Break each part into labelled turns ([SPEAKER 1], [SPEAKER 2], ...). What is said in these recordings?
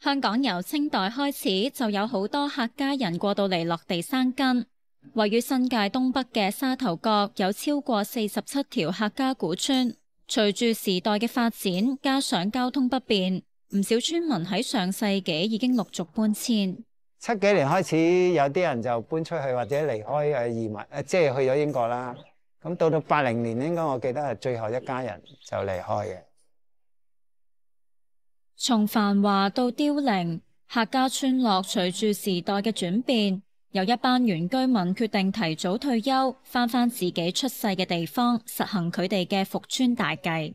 [SPEAKER 1] 香港由清代开始就有好多客家人过到嚟落地生根。位于新界东北嘅沙头角有超过四十七条客家古村。随住时代嘅发展，加上交通不便，唔少村民喺上世纪已经陆续搬迁。
[SPEAKER 2] 七幾年開始有啲人就搬出去或者離開誒移民誒，即係去咗英國啦。咁到到八零年，應該我記得係最後一家人就離開嘅。
[SPEAKER 1] 從繁華到凋零，客家村落隨住時代嘅轉變，有一班原居民決定提早退休，翻返自己出世嘅地方，實行佢哋嘅復村大計。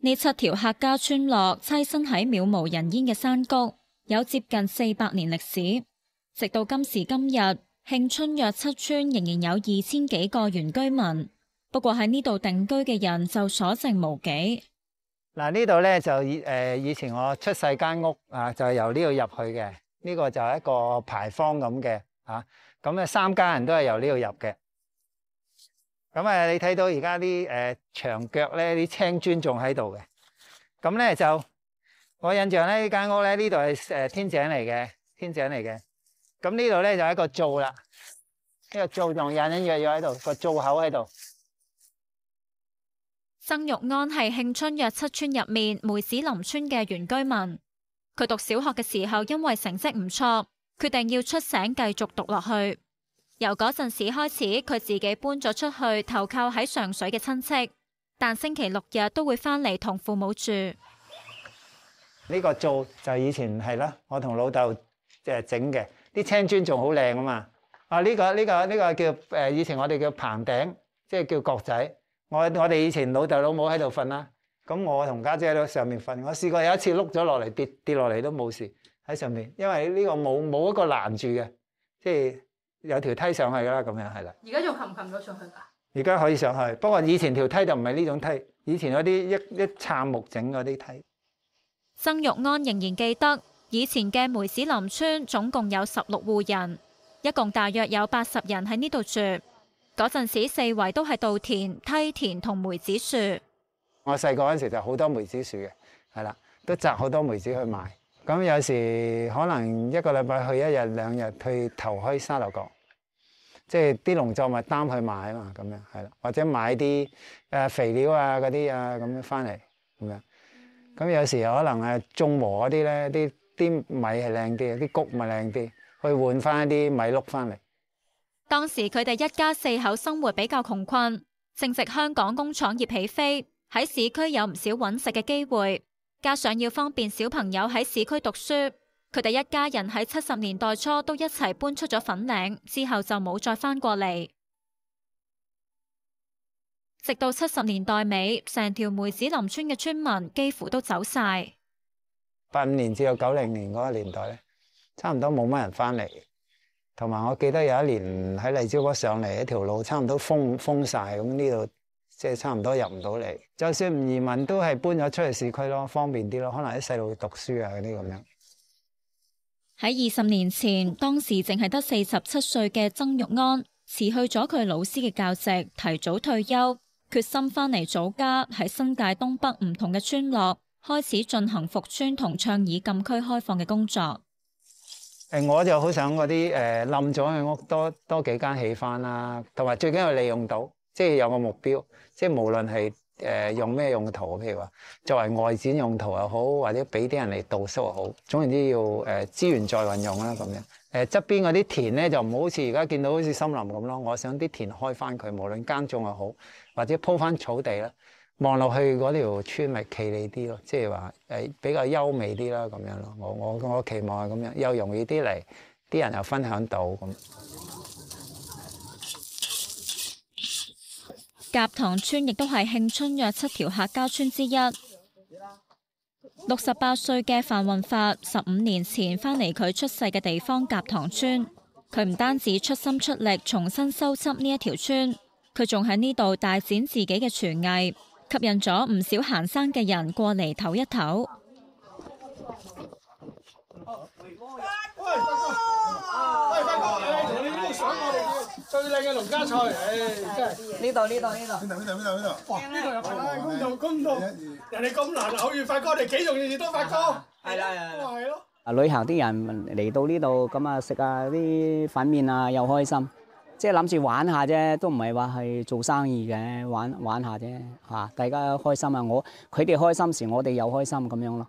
[SPEAKER 3] 呢
[SPEAKER 1] 七條客家村落棲身喺渺無人煙嘅山谷，有接近四百年歷史。直到今時今日，慶春約七村仍然有二千幾個原居民。不過喺呢度定居嘅人就所剩無幾。
[SPEAKER 2] 嗱，呢度咧就以誒以前我出世間屋啊，就係由呢度入去嘅。呢個就係一個牌坊咁嘅啊。咁咧三家人都係由呢度入嘅。咁啊，你睇到而家啲誒牆腳咧，啲青磚仲喺度嘅。咁咧就我印象咧，呢間屋咧呢度係誒天井嚟嘅，天井嚟嘅。咁呢度咧就係一個灶啦，呢個灶仲隱隱約約喺度，個灶口喺度。
[SPEAKER 1] 曾玉安係慶春約七村入面梅子林村嘅原居民。佢讀小學嘅時候，因為成績唔錯，決定要出省繼續讀落去。由嗰陣時開始，佢自己搬咗出去投靠喺上水嘅親戚，但星期六日都會翻嚟同父母住。
[SPEAKER 2] 呢個灶就以前係啦，我同老豆誒整嘅，啲青磚仲好靚啊嘛。啊呢個呢個呢個叫誒以前我哋叫棚頂，即係叫角仔。我我哋以前老豆老母喺度瞓啦，咁我同家姐喺度上面瞓。我試過有一次碌咗落嚟跌跌落嚟都冇事喺上面，因為呢個冇冇一個攔住嘅，即係有條梯上去噶啦，咁樣係啦。
[SPEAKER 4] 而家仲擒唔擒到上去噶？
[SPEAKER 2] 而家可以上去，不過以前條梯就唔係呢種梯，以前嗰啲一一杉木整嗰啲梯。
[SPEAKER 1] 曾玉安仍然記得以前嘅梅子林村總共有十六戶人，一共大約有八十人喺呢度住。嗰陣時四圍都係稻田、梯田同梅子樹。
[SPEAKER 2] 我細個嗰陣時就好多梅子樹嘅，係啦，都摘好多梅子去賣。咁有時可能一個禮拜去一日兩日去投開沙頭角，即係啲農作物擔去買啊嘛，咁樣係啦，或者買啲誒肥料啊嗰啲啊咁樣翻嚟咁樣。咁有時可能誒種禾嗰啲咧，啲啲米係靚啲，啲谷咪靚啲，去換翻啲米碌翻嚟。
[SPEAKER 1] 當時佢哋一家四口生活比較窮困，正值香港工廠業起飛，喺市區有唔少揾食嘅機會，加上要方便小朋友喺市区读书，佢哋一家人喺七十年代初都一齐搬出咗粉岭，之后就冇再翻过嚟。直到七十年代尾，成条梅子林村嘅村民几乎都走晒。
[SPEAKER 2] 八五年至到九零年嗰个年代咧，差唔多冇乜人翻嚟。同埋，我记得有一年喺荔枝窝上嚟一条路，差唔多封封晒，咁呢度即係差唔多入唔到嚟。就算唔移民，都係搬咗出去市區咯，方便啲咯。可能啲細路讀書啊嗰啲咁樣。
[SPEAKER 1] 喺二十年前，當時淨係得四十七歲嘅曾玉安辭去咗佢老師嘅教職，提早退休，決心翻嚟祖家喺新界東北唔同嘅村落開始進行復村同倡議禁區開放嘅工作。
[SPEAKER 2] 誒，我就好想嗰啲誒冧咗嘅屋多多幾間起翻啦，同埋最緊要利用到，即係有個目標，即係無論係誒用咩用途，譬如話作為外展用途又好，或者俾啲人嚟度宿又好，總言之要誒資源再運用啦咁樣。誒側邊嗰啲田咧就唔好似而家見到好似森林咁咯，我想啲田開翻佢，無論耕種又好，或者鋪翻草地啦。望落去嗰條村咪企理啲咯，即係話誒比較優美啲啦，咁樣咯。我我我期望係咁樣，又容易啲嚟，啲人又分享到咁。
[SPEAKER 1] 甲塘村亦都係慶春約七條客家村之一。六十八歲嘅范運發，十五年前翻嚟佢出世嘅地方甲塘村，佢唔單止出心出力重新修葺呢一條村，佢仲喺呢度大展自己嘅廚藝。吸引咗唔少行山嘅人過嚟唞一唞。
[SPEAKER 4] 最靚嘅農家菜，誒，真係。
[SPEAKER 3] 呢度呢度呢度。
[SPEAKER 5] 呢度呢度呢度？
[SPEAKER 4] 哇！呢度有排，公道公道，人哋咁難偶遇發哥，我哋幾容易都發哥。
[SPEAKER 3] 係啦係啦。
[SPEAKER 4] 係咯。
[SPEAKER 3] 啊，旅行啲人嚟到呢度咁啊，食下啲粉面啊，又開心。即係諗住玩下啫，都唔係話係做生意嘅，玩玩下啫嚇，大家開心啊！我佢哋開心時，我哋又開心咁樣咯。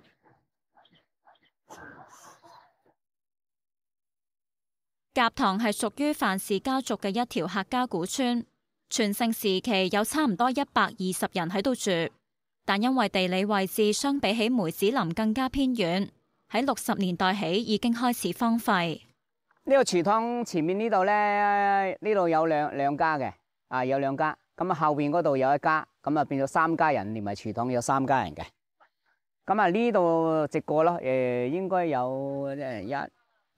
[SPEAKER 1] 甲塘係屬於范氏家族嘅一條客家古村，全盛時期有差唔多一百二十人喺度住，但因為地理位置相比起梅子林更加偏遠，喺六十年代起已經開始荒廢。
[SPEAKER 3] 呢個祠堂前面呢度咧，呢度有兩兩家嘅，啊有兩家，咁啊後邊嗰度有一家，咁啊變咗三家人，連埋祠堂有三家人嘅。咁啊呢度直過咯，誒應該有一、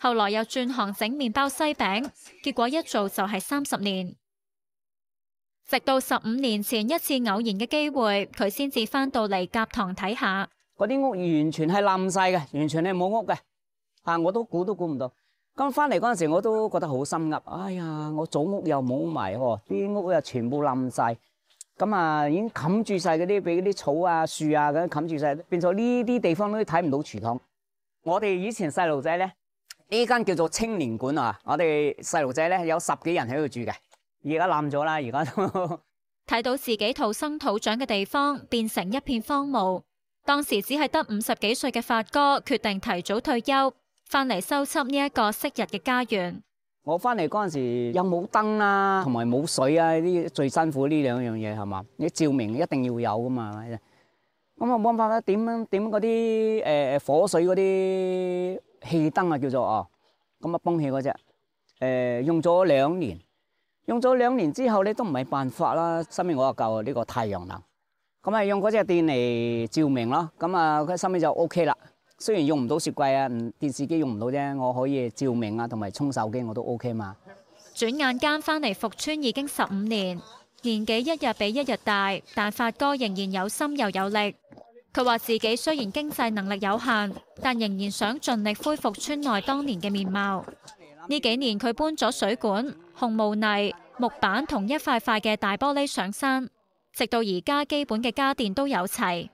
[SPEAKER 1] 後來又轉行整麵包西餅，結果一做就係三十年。直到十五年前一次偶然嘅機會，佢先至返到嚟夹塘睇下。
[SPEAKER 3] 嗰啲屋完全係冧晒嘅，完全係冇屋嘅，啊我都估都估唔到。咁翻嚟嗰陣時，我都覺得好心噏。哎呀，我祖屋又冇埋，啲屋又全部冧晒。咁啊已經冚住晒嗰啲，俾啲草啊、樹啊咁冚住晒，變咗呢啲地方都睇唔到祠堂。我哋以前細路仔咧，呢間叫做青年館啊。我哋細路仔咧有十幾人喺度住嘅，而家冧咗啦。而家都
[SPEAKER 1] 睇到自己土生土長嘅地方變成一片荒蕪，當時只係得五十幾歲嘅發哥決定提早退休。翻嚟修葺呢一個昔日嘅家園。
[SPEAKER 3] 我翻嚟嗰陣時又冇燈啦，同埋冇水啊，呢最辛苦呢兩樣嘢係嘛？你照明一定要有噶嘛？咁啊冇辦法啦，點點嗰啲誒火水嗰啲氣燈啊叫做哦，咁啊泵氣嗰隻誒用咗兩年，用咗兩年之後咧都唔係辦法啦，身邊我又夠呢個太陽能，咁啊用嗰隻電嚟照明咯，咁啊佢身邊就 O K 啦。雖然用唔到雪櫃啊，電視機用唔到啫，我可以照明啊，同埋充手機我都 OK 嘛。
[SPEAKER 1] 轉眼間翻嚟復村已經十五年，年紀一日比一日大，但發哥仍然有心又有力。佢話自己雖然經濟能力有限，但仍然想盡力恢復村內當年嘅面貌。呢幾年佢搬咗水管、紅毛泥、木板同一塊塊嘅大玻璃上山，直到而家基本嘅家電都有齊。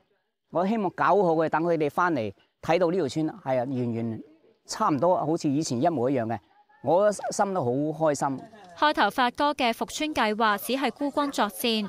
[SPEAKER 3] 我希望搞好佢，等佢哋翻嚟。睇到呢條村係啊，完完差唔多，好似以前一模一樣嘅，我心都好開心。
[SPEAKER 1] 開頭發哥嘅復村計劃只係孤軍作戰，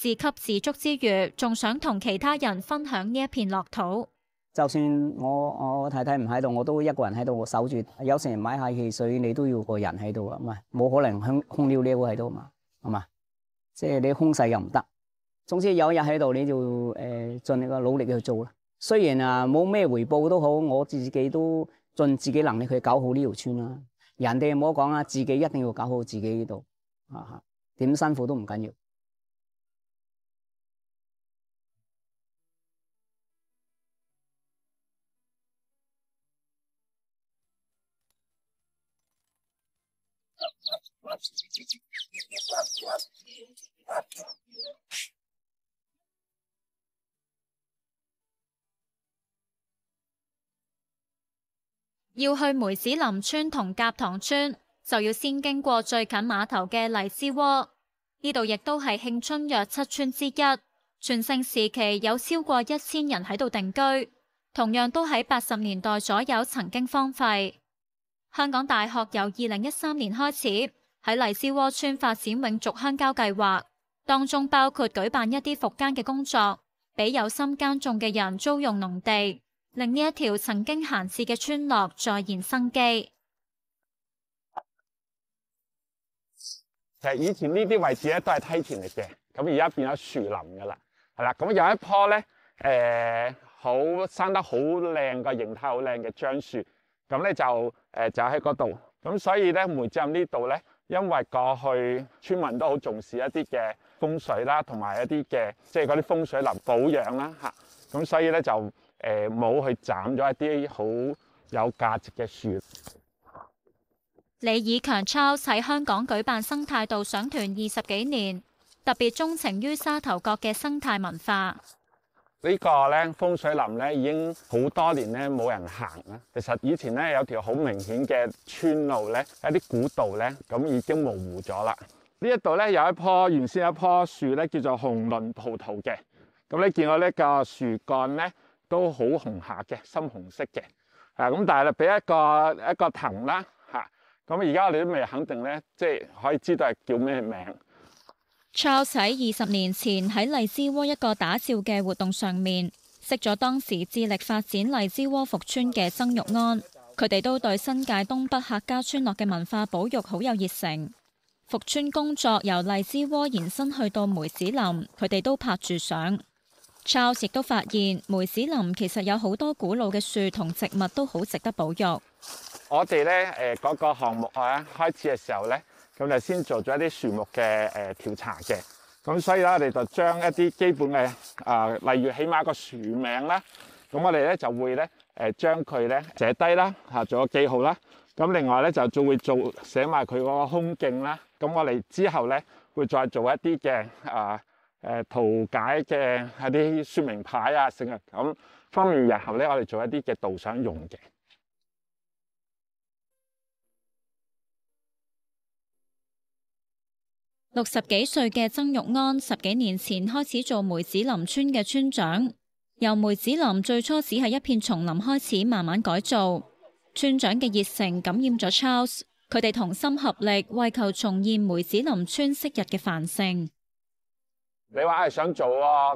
[SPEAKER 1] 自給自足之餘，仲想同其他人分享呢一片樂土。
[SPEAKER 3] 就算我我太太唔喺度，我都一個人喺度守住。有時買下汽水，你都要個人喺度啊，唔係冇可能空空溜溜喺度嘛，係嘛？即係你空勢又唔得。總之有一日喺度，你就誒盡你個努力去做啦。雖然啊冇咩回報都好，我自己都盡自己能力去搞好呢條村啦。人哋唔好講啊，自己一定要搞好自己呢度啊！點辛苦都唔緊要。
[SPEAKER 1] 要去梅子林村同甲塘村，就要先經過最近碼頭嘅荔枝窩。呢度亦都係慶春約七村之一，全盛時期有超過一千人喺度定居。同樣都喺八十年代左右曾經荒廢。香港大學由二零一三年開始喺荔枝窩村發展永續鄉郊計劃，當中包括舉辦一啲复耕嘅工作，俾有心耕種嘅人租用農地。令呢一條曾經閒置嘅村落再現生機。
[SPEAKER 5] 其实以前呢啲位置咧都係梯田嚟嘅，咁而家變咗樹林噶啦，系啦。咁有一棵咧，诶、好生得好靚個形態好靚嘅樟樹，咁咧就誒、就喺嗰度。咁所以咧梅子林呢度咧，因為過去村民都好重視一啲嘅風水啦，同埋一啲嘅即係嗰啲風水林保養啦，吓。咁所以咧就。誒冇去斬咗一啲好有價值嘅樹。
[SPEAKER 1] 李以強超喺香港舉辦生態導賞團二十幾年，特別鍾情於沙頭角嘅生態文化。
[SPEAKER 5] 呢個咧風水林咧已經好多年咧冇人行啦。其實以前咧有條好明顯嘅村路咧，一啲古道咧，咁已經模糊咗啦。呢一度咧有一棵原先一棵樹咧叫做紅鱗葡萄嘅，咁你見到呢個樹幹咧。都好紅下嘅，深紅色嘅，啊咁，但係咧俾一個一个藤啦，吓，咁而家我哋都未肯定咧，即係可以知道係叫咩名。
[SPEAKER 1] Charles 喺二十年前喺荔枝窩一個打造嘅活動上面，識咗當時致力發展荔枝窩復村嘅曾玉安，佢哋都對新界東北客家村落嘅文化保育好有熱誠。復村工作由荔枝窩延伸去到梅子林，佢哋都拍住相。Charles 亦都發現梅子林其實有好多古老嘅樹同植物都好值得保育。
[SPEAKER 5] 我哋咧诶嗰個項目啊，開始嘅時候咧，咁就先做咗一啲樹木嘅誒調查嘅。咁所以咧，我哋就將一啲基本嘅啊、例如起碼個樹名啦，咁我哋咧就會咧誒將佢咧寫低啦，嚇做個記號啦。咁另外咧就仲會做寫埋佢嗰個空徑啦。咁我哋之後咧會再做一啲嘅啊。誒圖解嘅一啲說明牌啊，成日咁方便日後咧，我哋做一啲嘅導賞用嘅。
[SPEAKER 1] 六十幾歲嘅曾玉安，十幾年前開始做梅子林村嘅村長，由梅子林最初只係一片叢林開始，慢慢改造。村長嘅熱誠感染咗 Charles，佢哋同心合力，為求重現梅子林村昔日嘅繁盛。
[SPEAKER 5] 你話係想做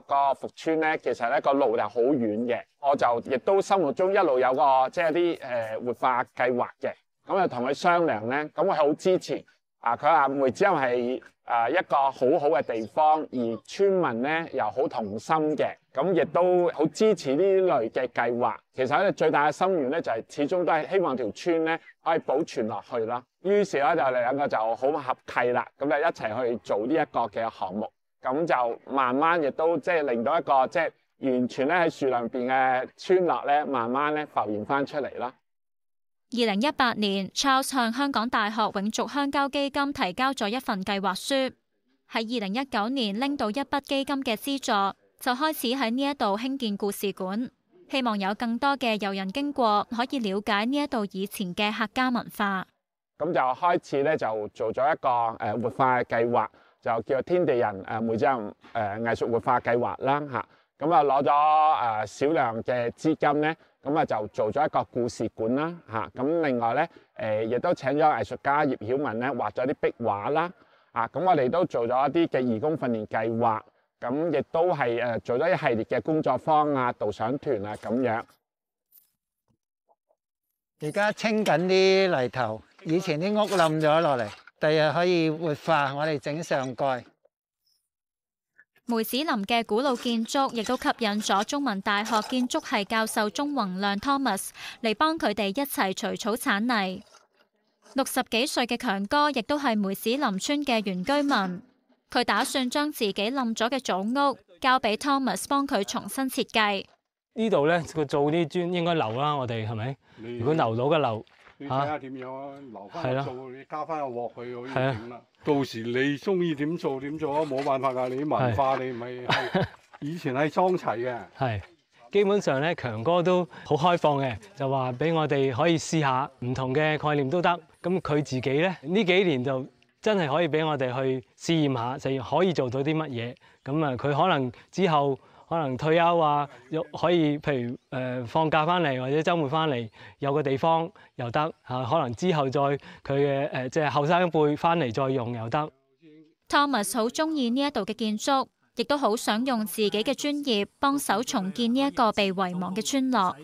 [SPEAKER 5] 個復村咧，其實咧個路就好遠嘅。我就亦都心目中一路有個即係啲诶活化計劃嘅。咁啊同佢商量咧，咁我係好支持。啊，佢話梅子林係誒一個好好嘅地方，而村民咧又好同心嘅，咁亦都好支持呢類嘅計劃。其實咧最大嘅心願咧就係始終都係希望條村咧可以保存落去啦。於是咧就哋兩個就好合契啦，咁就一齊去做呢一個嘅項目。咁就慢慢亦都即係令到一個即係完全咧喺樹林邊嘅村落咧，慢慢咧浮現翻出嚟啦。
[SPEAKER 1] 二零一八年，Charles 向香港大學永續鄉郊基金提交咗一份計劃書，喺二零一九年拎到一筆基金嘅資助，就開始喺呢一度興建故事館，希望有更多嘅遊人經過可以了解呢一度以前嘅客家文化。
[SPEAKER 5] 咁就開始咧就做咗一個誒活化嘅計劃。就叫天地人诶梅子林誒藝術活化計劃啦吓，咁啊攞咗诶少量嘅資金咧，咁啊就做咗一個故事館啦嚇，咁另外咧誒亦都請咗藝術家葉曉文咧畫咗啲壁畫啦，啊咁我哋都做咗一啲嘅義工訓練計劃，咁亦都係誒做咗一系列嘅工作坊啊、導賞團啊咁樣。
[SPEAKER 2] 而家清緊啲泥頭，以前啲屋冧咗落嚟。第日可以活化，我哋整上蓋。
[SPEAKER 1] 梅子林嘅古老建築亦都吸引咗中文大學建築系教授钟宏亮 Thomas 嚟幫佢哋一齊除草铲泥。六十幾歲嘅強哥亦都係梅子林村嘅原居民，佢打算將自己冧咗嘅祖屋交俾 Thomas 幫佢重新設計。
[SPEAKER 6] 呢度咧，佢做啲磚應該留啦，我哋係咪？如果留到嘅留，
[SPEAKER 7] 你睇下點樣啊？留翻個數，你加翻個鑊佢可以
[SPEAKER 6] 係啊
[SPEAKER 7] 整啦。到時你中意點做點做啊，冇辦法㗎。你啲文化你咪係 以前係裝齊嘅。
[SPEAKER 6] 係基本上咧，強哥都好開放嘅，就話俾我哋可以試下唔同嘅概念都得。咁佢自己咧呢幾年就真係可以俾我哋去試驗下，就可以做到啲乜嘢。咁啊，佢可能之後可能退休啊，又可以譬如誒、呃放假翻嚟或者週末翻嚟有個地方又得嚇、可能之後再佢嘅誒即係後生一輩翻嚟再用又得。
[SPEAKER 1] Thomas 好中意呢一度嘅建築，亦都好想用自己嘅專業幫手重建呢一個被遺忘嘅村落。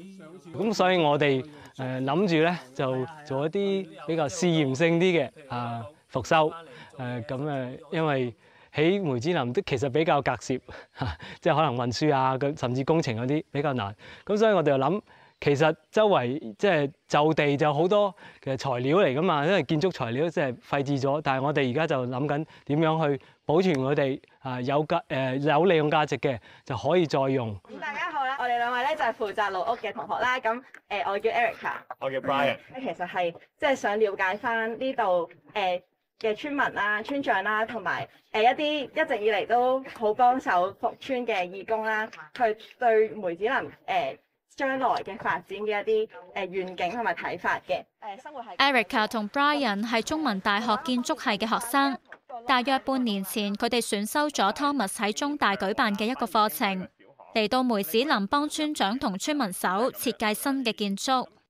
[SPEAKER 6] 咁所以我哋誒諗住咧就做一啲比較試驗性啲嘅啊復修誒咁誒，因為喺梅子林都其實比較隔涉嚇，即係可能運輸啊，咁甚至工程嗰啲比較難。咁所以我哋就諗，其實周圍即係就地就好多嘅材料嚟噶嘛，因為建築材料即係廢置咗，但係我哋而家就諗緊點樣去保存佢哋啊有價誒有利用價值嘅就可以再用。
[SPEAKER 8] 咁大家好啦，我哋兩位咧就係負責老屋嘅同學啦。咁誒、呃我叫 Erica，
[SPEAKER 9] 我叫 Brian，
[SPEAKER 8] 其實係即係想了解翻呢度誒嘅村民啦、村長啦，同埋誒一啲一直以嚟都好幫手復村嘅義工啦，佢對梅子林誒、呃、將來嘅發展嘅一啲誒願景同埋睇法嘅。誒、生活係
[SPEAKER 1] Erica 同 Brian 係中文大學建築系嘅學生，大約半年前佢哋選修咗 Thomas 喺中大舉辦嘅一個課程，嚟到梅子林幫村長同村民手設計新嘅建築。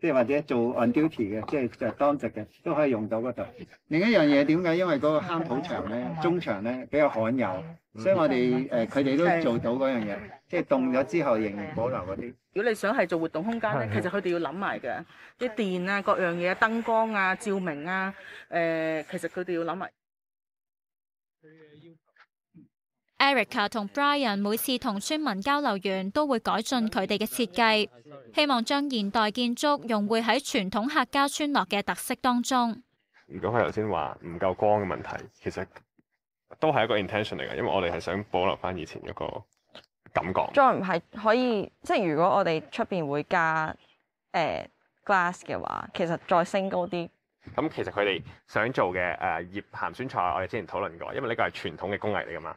[SPEAKER 2] 即係或者做 on duty 嘅，即係就係當值嘅，都可以用到嗰度。另一樣嘢點解？因為嗰個坑土牆咧、中牆咧比較罕有，所以我哋誒佢哋都做到嗰樣嘢，即係凍咗之後仍然保留嗰啲。
[SPEAKER 10] 如果你想係做活動空間咧，其實佢哋要諗埋嘅，啲電啊、各樣嘢、燈光啊、照明啊，誒、其實佢哋要諗埋。
[SPEAKER 1] Erica 同 Brian 每次同村民交流完，都會改進佢哋嘅設計，希望將現代建築融匯喺傳統客家村落嘅特色當中。
[SPEAKER 9] 如果佢頭先話唔夠光嘅問題，其實都係一個 intention 嚟嘅，因為我哋係想保留翻以前嗰個感覺。
[SPEAKER 8] 再唔係可以，即係如果我哋出邊會加誒、glass 嘅話，其實再升高啲。
[SPEAKER 9] 咁其實佢哋想做嘅誒醃鹹酸菜，我哋之前討論過，因為呢個係傳統嘅工藝嚟噶嘛。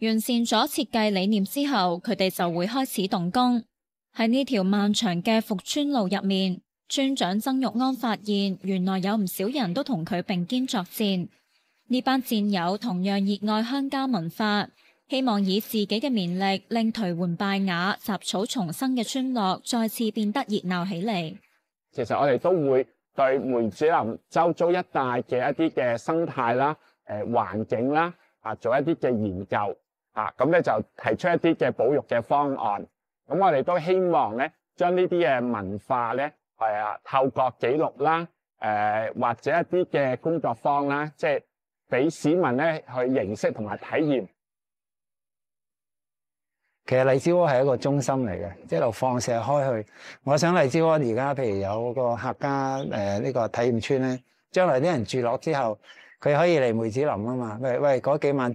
[SPEAKER 1] 完善咗設計理念之後，佢哋就會開始動工。喺呢條漫長嘅復村路入面，村長曾玉安發現，原來有唔少人都同佢並肩作戰。呢班戰友同樣熱愛鄉郊文化，希望以自己嘅綿力，令頹垣敗瓦、雜草丛生嘅村落再次變得熱鬧起嚟。
[SPEAKER 5] 其實我哋都會對梅子林周遭一帶嘅一啲嘅生態啦、誒、環境啦啊，做一啲嘅研究啊，咁咧就提出一啲嘅保育嘅方案。咁我哋都希望咧，將呢啲嘅文化咧係啊，透過記錄啦，誒、或者一啲嘅工作坊啦，即係俾市民咧去認識同埋體驗。
[SPEAKER 2] 其實荔枝窩係一個中心嚟嘅，一路放射開去。我想荔枝窩而家譬如有個客家誒呢、個體驗村咧，將來啲人住落之後，佢可以嚟梅子林啊嘛。喂喂，嗰幾晚